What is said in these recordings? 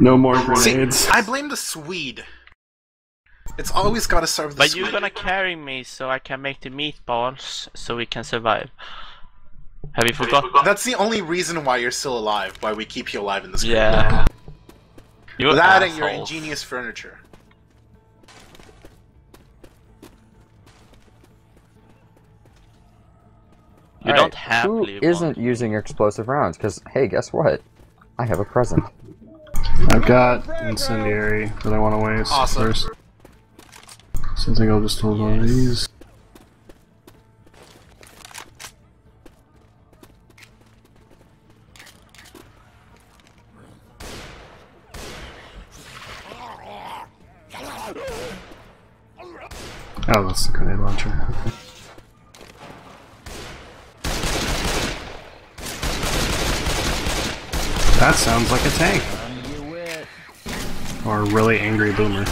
No more See, grenades. I blame the Swede. It's always gotta start with the But you're gonna carry me so I can make the meatballs so we can survive. Have you forgotten? That's the only reason why you're still alive, why we keep you alive in this game. Yeah. You That and your ingenious furniture. You All don't right, have Who blue isn't using explosive rounds? Because hey, guess what? I have a present. I've got incendiary that I want to waste Awesome. first. So I think I'll just hold one of these. Oh, that's the grenade launcher. Okay. That sounds like a tank. Or a really angry boomer.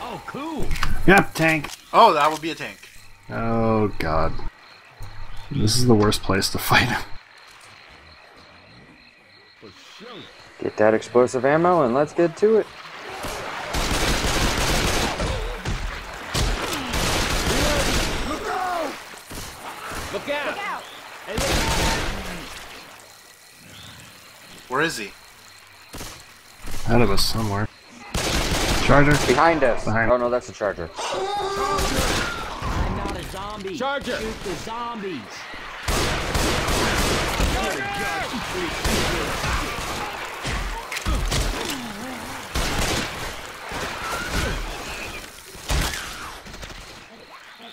Oh, cool. Yep, tank. Oh, that would be a tank. Oh god. This is the worst place to fight him. Get that explosive ammo and let's get to it. Look out! Look out. Where is he? Ahead of us somewhere. Charger? Behind us. Behind. Oh no, that's a charger. I'm not a zombie. Charger. Shoot the zombies.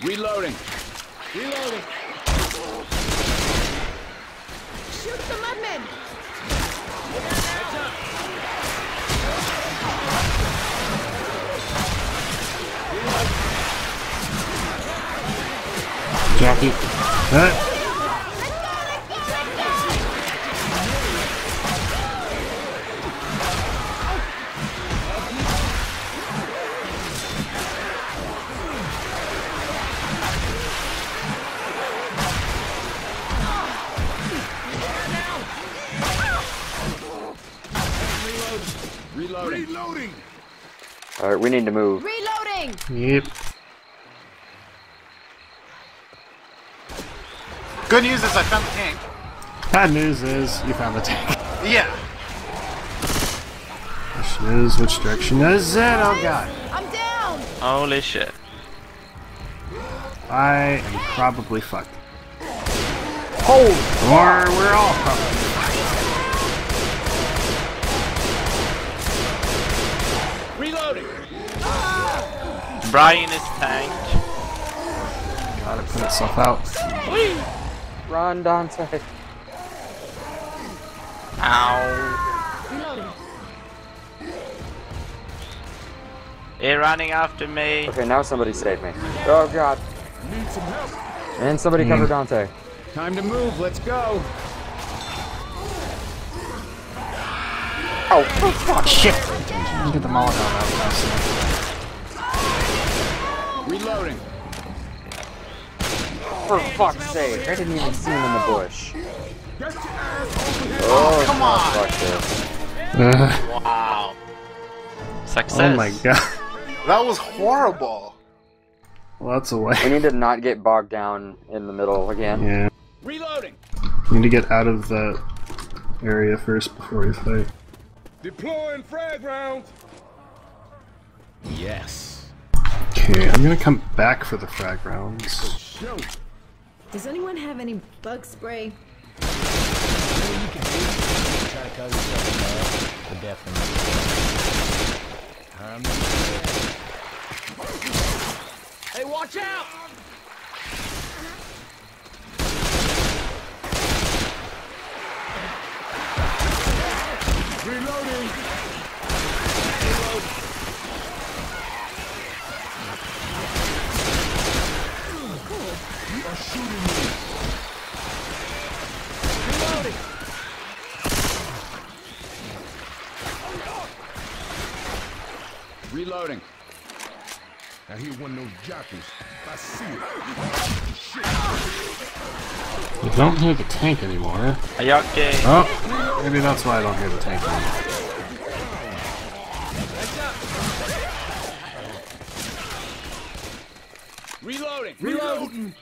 Reloading. Reloading. Shoot the mudmen! Jockey. Uh, Reloading. Reloading. Alright, we need to move. Reloading! yep. Good news is I found the tank. Bad news is you found the tank. Yeah. Question is, which direction is it? Oh god. I'm down! Holy shit. I am probably fucked. Oh! Or we're all probably Reloading. Bryan is tanked. gotta put itself out. Run, Dante. Ow. Reloading. They're running after me. Okay, now somebody save me. Oh god. Need some help. And somebody cover hmm. Dante. Time to move. Let's go. Oh, oh fuck. Shit! Get the Molotov out. Reloading. For fuck's sake. I didn't even see him in the bush. Get your ass over here. Oh, come on. Fuck this. Uh, Wow. Success. oh my god. That was horrible. Lots of We way. need to not get bogged down in the middle again. Yeah. Reloading. Need to get out of that area first before we fight. Deploying frag rounds. Yes. Okay, I'm gonna come back for the frag rounds. Shoot. Does anyone have any bug spray? Hey, watch out! Reloading. Reloading. Now he one of those jockeys. I see it. You don't hear the tank anymore. Ayake! Oh, maybe that's why I don't hear the tank anymore. Reloading. Reloading.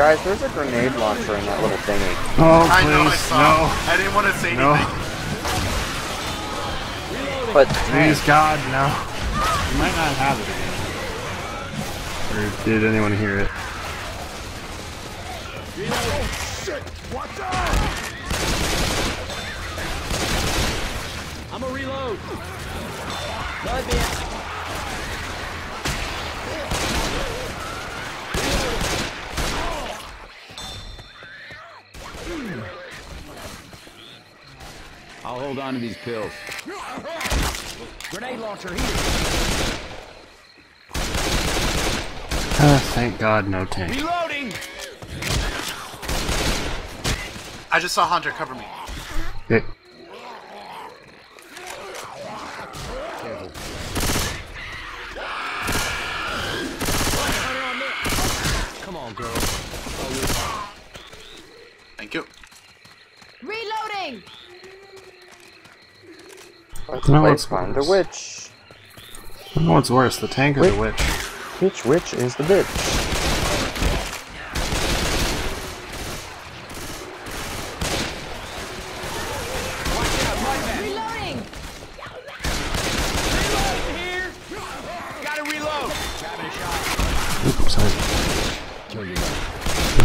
Guys, there's a grenade launcher in that little thingy. Oh, I know, I please, saw. no. I didn't want to say No. anything. But Please, God, no. You might not have it again. Or did anyone hear it? Oh, shit! Watch out! I'm a reload. Blood man. I'll hold on to these pills. Grenade launcher here. Ah, thank God, no tank. Reloading. I just saw Hunter cover me. Okay. Come on, girl. Thank you. Reloading! Let's No, play it's find the witch. I don't know what's worse, the tank or the Wait. witch? Which witch is the bitch? Reloading! Here. Gotta reload. Grabbing a shot. Oops, sorry.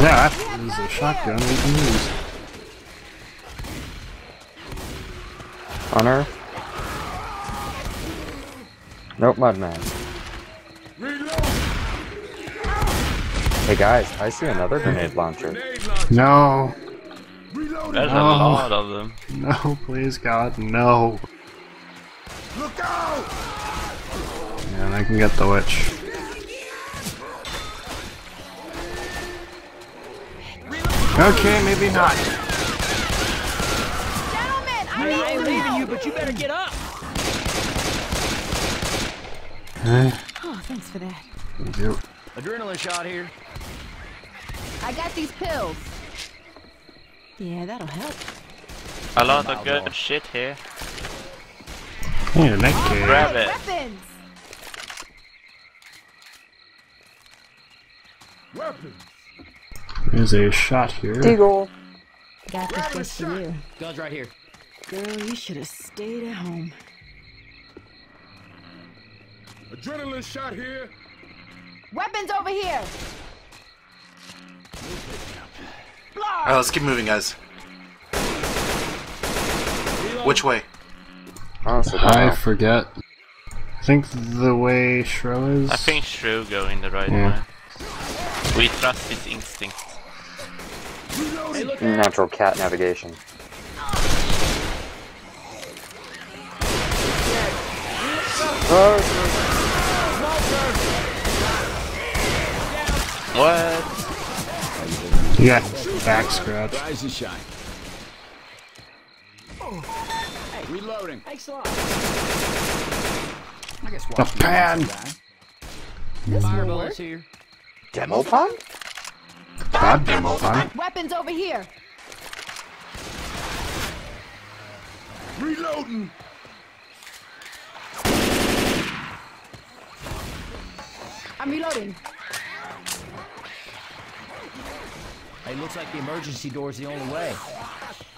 Yeah, that is a shotgun we can use. Hunter? Nope, Mudman. Reload! Hey guys, I see another grenade launcher. Grenade launcher! No, Reloading! There's a No. lot of them. no, please, God, no. Look out! And I can get the witch. Okay, maybe not. Gentlemen, I I need ain't leaving you, but you better get up. Oh, thanks for that. thank you. Adrenaline shot here. I got these pills. Yeah, that'll help. A lot of good shit here. Hey, a neck cave. Grab it. Weapons! Weapons! There's a shot here. Eagle! Got this just for you. Guns right here. Girl, you should have stayed at home. Adrenaline shot here! Weapons over here! Alright, let's keep moving, guys. Which way? Honestly, I know. forget. I think the way Shro is. I think Shro going the right Yeah. way. We trust his instinct. Hey, look out. Natural cat navigation. Oh, What? Yeah, back scratch. Rise and shine. Hey, reloading. Thanks a lot. I guess A pan! Fire bullets here. demo pod? God demo time. Weapons over here! Reloading! I'm reloading. Hey, looks like the emergency door is the only way.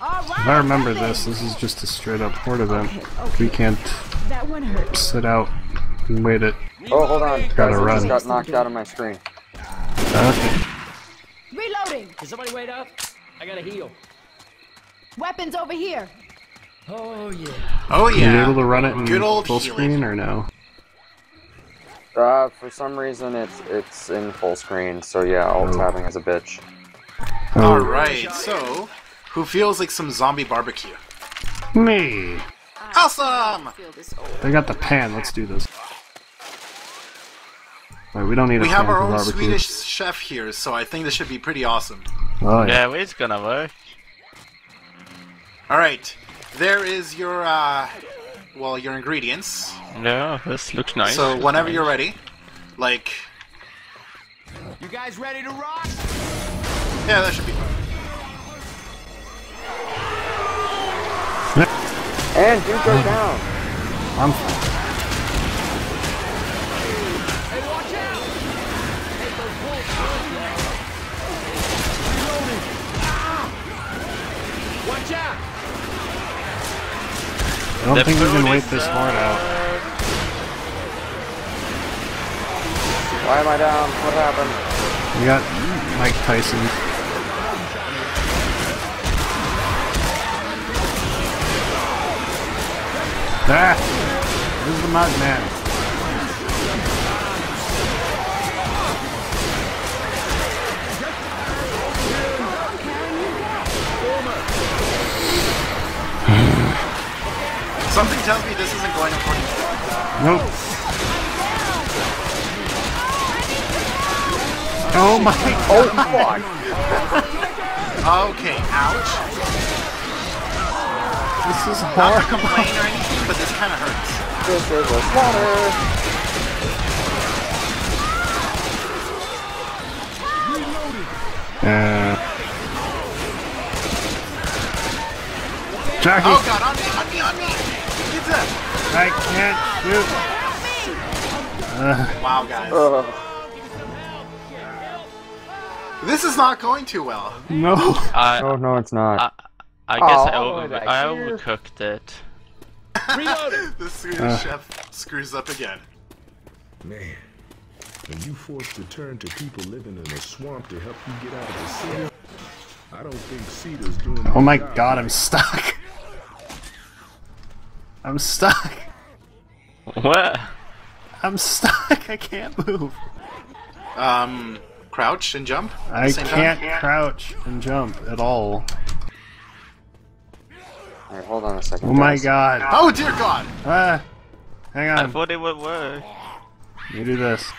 Alright! I remember this. This is just a straight up port event. Okay, okay. We can't That one hurt. sit out and wait it. Oh, hold on. Gotta I run. just got knocked out of my screen. Okay. Reloading! Can somebody wait up? I gotta heal. Weapons over here! Oh, yeah. Oh Are you yeah. able to run it in Good old full healing. screen or no? Uh, for some reason it's it's in full screen, so yeah, alt Oh. is a bitch. Oh, Alright, so who feels like some zombie barbecue? me. Awesome! I got the pan. Let's do this. Wait, we don't need We a have our own barbecue. Swedish chef here, so I think this should be pretty awesome. Oh yeah. Yeah, it's gonna work. Alright. There is your, uh, well, your ingredients. Yeah, this looks nice. So looks whenever nice. you're ready, like, You guys ready to rock? Yeah, that should be. And you go down. I'm fine. Hey, Watch out! Watch out! I don't The think we can food wait this hard out. Why am I down? What happened? We got Mike Tyson. Ah! This is the mud man. Something tells me this isn't going according to Nope. Oh my Oh my. Okay, ouch. This is Not to complain or anything, but this kind of hurts. This is a slaughter. Uh, Jockey, Oh god, on me, on me, on me! Get that! I can't shoot. Uh, Wow, guys. Ugh. This is not going too well. no. I, Oh no, it's not. I, I guess I, Oh, over, like I overcooked it. the Swedish Uh. chef screws up again. Man, when you forced to turn to people living in a swamp to help you get out of the city, I don't think CEDA's doing Oh my job god, right. I'm stuck. I'm stuck. What? I'm stuck. I can't move. Um, crouch and jump. I can't crouch and jump at all. Alright, hold on a second. Oh my god. Oh dear god! Ah, hang on. I thought it would work. You do this.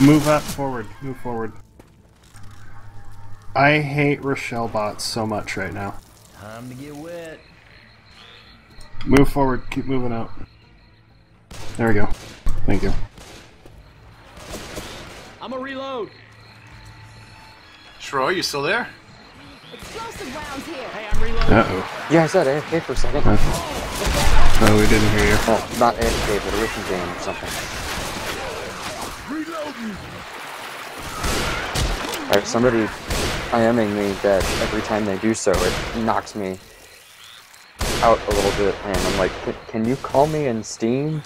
Move up, forward. Move forward. I hate Rochelle bots so much right now. Time to get wet. Move forward. Keep moving out. There we go. Thank you. I'm a reload. Shroy, you still there? Uh oh. Yeah, I said AFK for a second. Oh, we didn't hear you. Well, not AFK, but a written game or something. Reloading! Alright, somebody IMing me that every time they do so, it knocks me out a little bit, and I'm like, "Can- can you call me in Steam?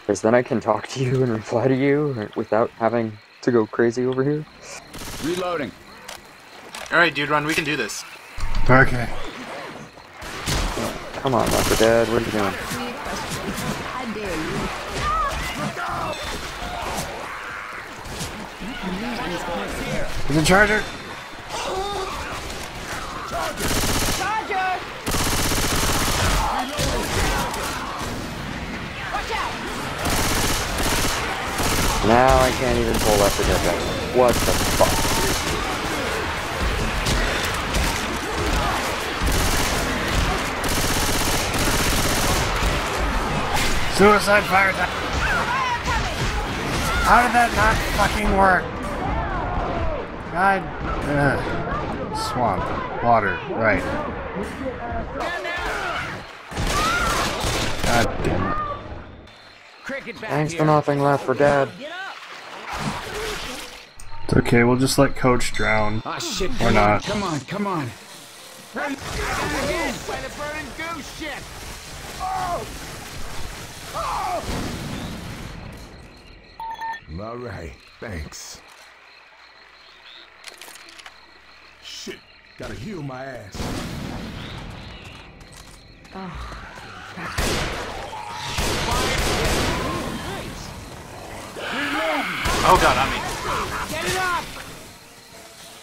Because then I can talk to you and reply to you without having to go crazy over here. Reloading. Alright, dude, run, we can do this. Okay. Come on, Left 4 Dead, what are you doing? I dare you. Is it charger? Charger! Watch out! Now I can't even pull Left 4 Dead back. What the fuck? Suicide fire attack. How did that not fucking work? God. Ugh. Swamp. Water. Right. God damn it. Thanks for nothing, Left 4 Dead. It's okay, we'll just let Coach drown. Ah, shit. Or Come on, not. come on, come on. Again, by the burning goose shit. All right, thanks. Shit, gotta heal my ass. Oh god, I mean. Get it up.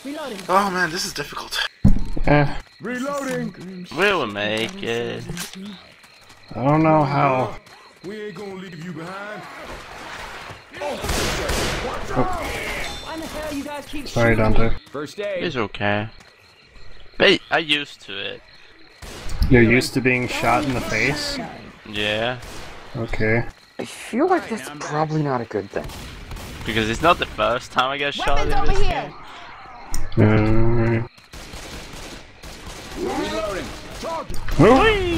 Reloading. Oh man, this is difficult. Eh, Reloading! We'll make it. I don't know how. We ain't gonna leave you behind. Why the hell hell you guys keep Sorry, Dante. First aid. It's okay. But I used to it. You're used to being shot in the face? Yeah. Okay. I feel like that's probably not a good thing. Because it's not the first time I get shot Weapons in over this here. game. Uh, Reloading.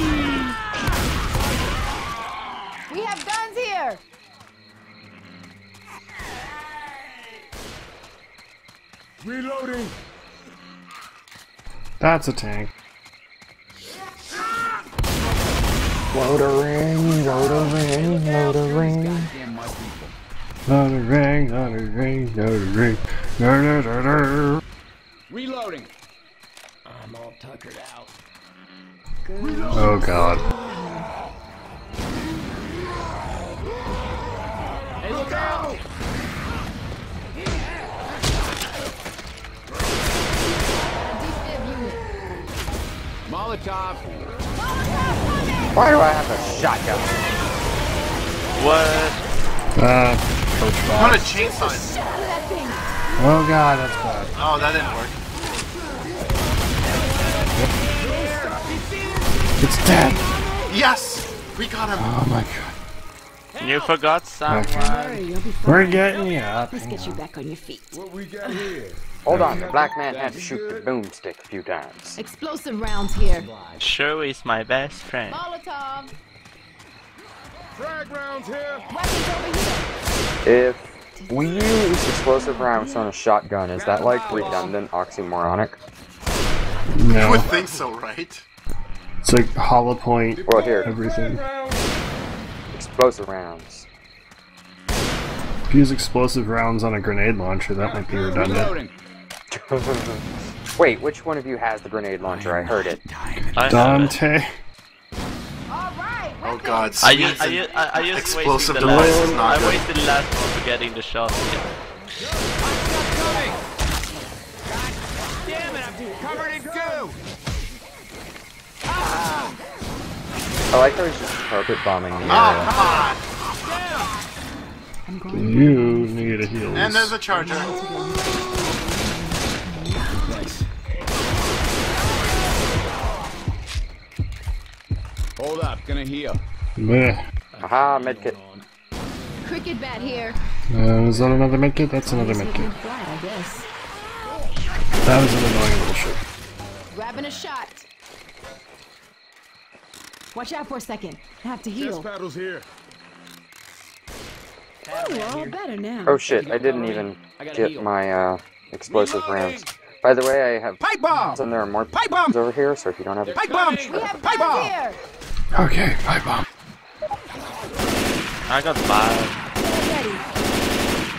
We have guns here. Reloading. that's a tank. Loadering, loadering, loadering. Damn my people. Not a ring, not a ring, not a ring. No, no, no, no. Reloading. I'm all tuckered out. Oh god. Hey, look out! Defib unit. Molotov. Why do I have a shotgun? What? Uh, coach I'm gonna chainsaw it. Shit out of that thing. Oh god, that's bad. Oh, that didn't work. It's dead! Yes! We got him! Oh my god. You forgot someone. Hurry, you'll be fine. We're getting you up. Let's get you back on your feet. What we got here? Hold on, the black man had to shoot the boomstick a few times. Explosive rounds here. Sure is my best friend. Molotov. Frag rounds here. Weapons over here. If we use explosive rounds on a shotgun, is that like redundant oxymoronic? You No. would think so, right? It's like hollow point, Well, here, everything. Explosive rounds. If you use explosive rounds on a grenade launcher, that might be redundant. Wait, which one of you has the grenade launcher? I heard it. I. Dante. All right. Oh god, I used, I used, I, I used explosive wasting the last, devices I wasted the last one for getting the shot. Yeah. I like how he's just carpet bombing the Oh, area. come on! You need a heal. And there's a charger. Thanks. Hold up, gonna heal. Meh. Aha, medkit. Cricket bat here. Uh, is that another medkit? That's another medkit. flight, I guess. That was an annoying little shit. Grabbing a shot. Watch out for a second. I have to Chest heal. paddles here. Oh, we're all better now. Oh shit, I didn't even get my uh, explosive rounds. By the way, I have Pipe bombs, and there are more Pipe bombs over here, so if you don't have Pipe bomb! We have Pipe guns bomb! here. Okay, pipe bomb. I got five.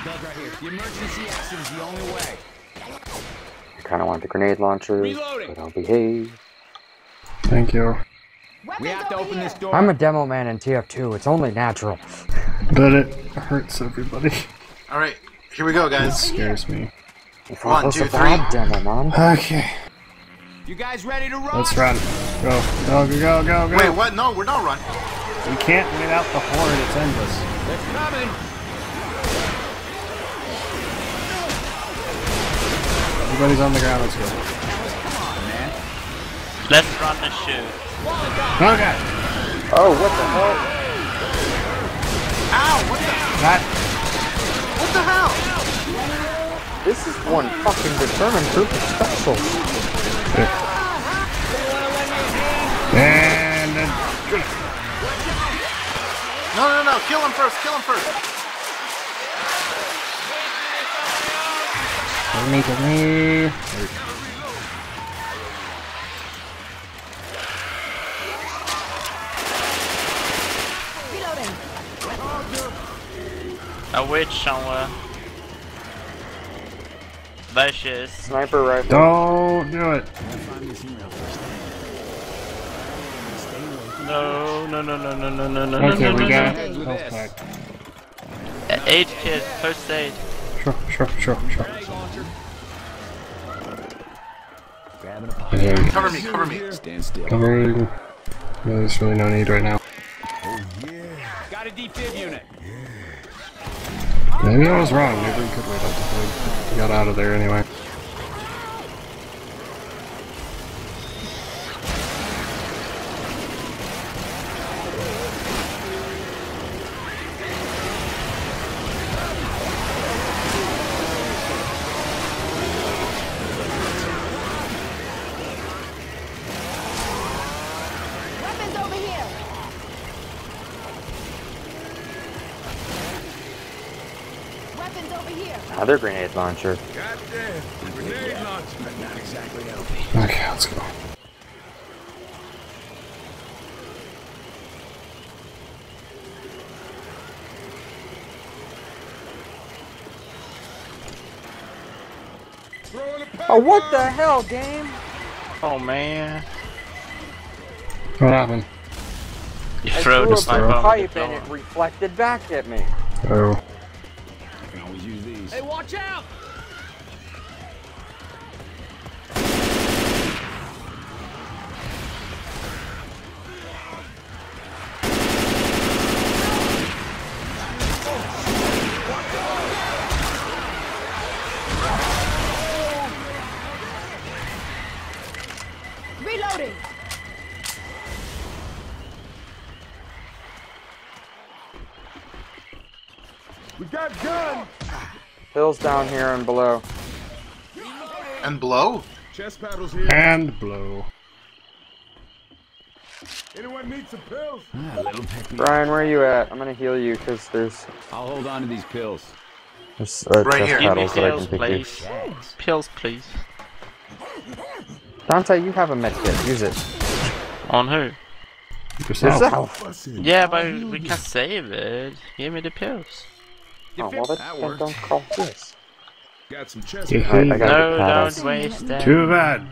Doug right here. The emergency exit is the only way. I kinda want the grenade launchers, Reloading. but I'll behave. Thank you. Weapons We have to open this door. I'm a demo man in TF2, it's only natural. But it hurts everybody. Alright, here we go, guys. Scares me. If One, I was two, a demo man. Okay, You guys ready to run? let's run. Go, go, go, go, go, go. Wait, what? No, we're not run. We can't wait out the horde, it's endless. They're coming. Everybody's on the ground, let's go. Let's run and shoot. Okay. Oh, what the hell? Ow! What the? That, What the hell? This is one fucking determined group of specials. and then, No, no, no! Kill him first! Kill him first! Kill me, kill me. Reloading. A witch somewhere. There she is. Sniper rifle. Don't do it. No, no, no, no, no, no, no, no, Okay, no, no, we no, got no. it. Health pack. Uh, Aid kit, first aid. Sure, sure, sure, sure. Grabbing a pipe. Okay, Cover me! Cover me! Stand still. covering. Yeah, there's really no need right now. Got a defib unit. Maybe I was wrong. Maybe we could wait up the thing. Got out of there anyway. Another grenade launcher. Goddamn, grenade launcher. Not exactly healthy. Okay, let's go. Oh, what the hell, game? Oh man. What happened? You I threw the a pipe pipe and it reflected back at me. Oh. Hills down here and below. And blow? Chest paddles here. And blow. Anyone need some pills? Ah, let 'em pick. Bryan, where are you at? I'm gonna heal you because there's, I'll hold on to these pills. there's uh, Right chest here. Give me paddles that I pills, can pick you. please. Pills, please. Dante, you have a med kit. Use it. On who? Yourself. Yourself. Yeah, but we can save it. Give me the pills. Oh, well, that, That works. don't call this. Got some chest Yeah. paddles. Alright, I got No, don't waste them. Too bad.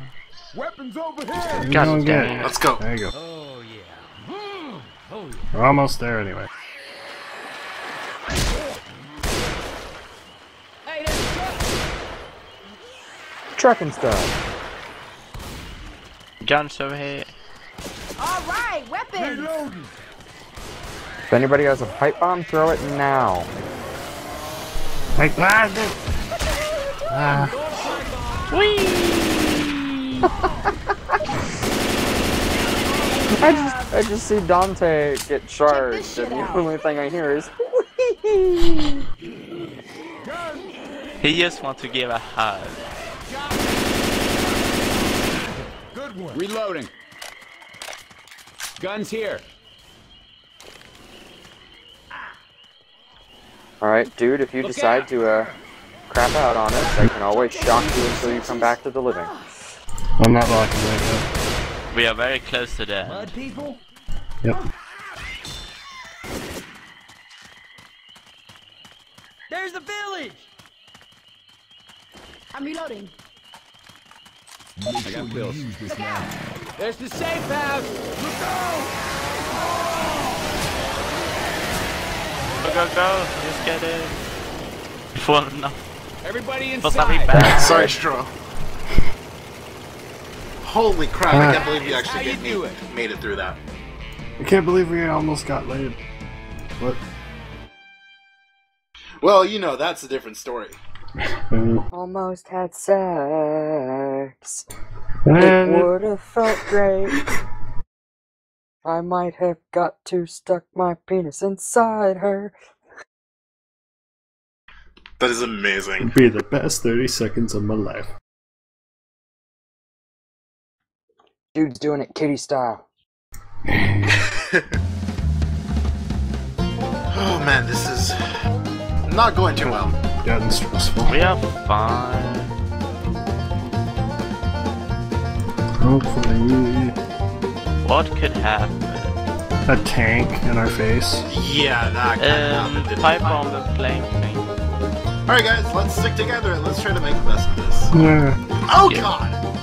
Weapons over here. God damn it. Let's go. There you go. Oh, yeah. Oh, yeah. We're almost there anyway. Trucking stuff. Guns over here. All right, weapons. Reloading. If anybody has a pipe bomb, throw it now. Like that. Ah, I just, I just see Dante get charged, and the out. only thing I hear is. He just wants to give a hug. Good one. Reloading. Guns here. Alright, dude, if you decide to uh, crap out on us, I can always shock you until you come back to the living. I'm not locking right We are very close to the end. people? Yep. There's the village! I'm reloading. I got pills. Use this now. There's the safe house! Go, go, go. Just get it. Before no. Everybody Fast that we inside! back. Sorry, straw. Holy crap, I Ah. can't believe you How actually you made, do me, it? made it through that. I can't believe we almost got laid. What? Well, you know, that's a different story. Almost had sex. It would have felt great. I might have got to stuck my penis inside her. That is amazing. it'd be the best 30 seconds of my life. Dude's doing it kitty style. Oh man, this is not going too well. Getting stressful. We are fine. Hopefully, What could happen? a tank in our face. Yeah, that kind of Um, happened. didn't pipe it? bomb the plane thing. Alright guys, let's stick together and let's try to make the best of this. Yeah. Oh Yeah. god!